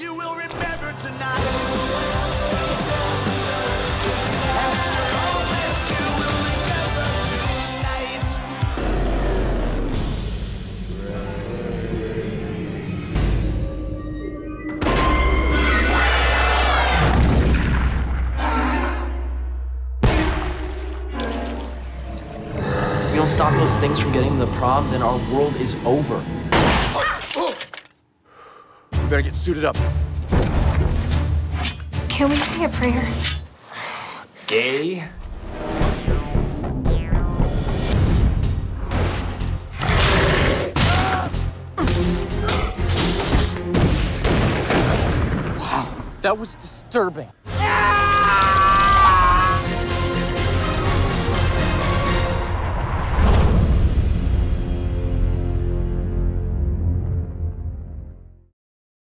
you will remember tonight. Stop those things from getting to the prom, then our world is over. We better get suited up. Can we say a prayer? Gay? Wow, that was disturbing.